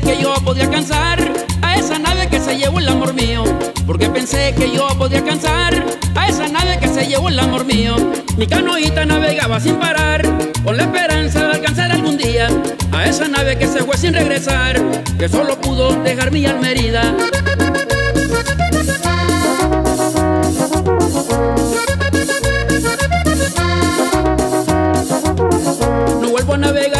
Que yo podía alcanzar a esa nave que se llevó el amor mío. Porque pensé que yo podía alcanzar a esa nave que se llevó el amor mío. Mi canoita navegaba sin parar, con la esperanza de alcanzar algún día a esa nave que se fue sin regresar, que solo pudo dejar mi alma wanna wake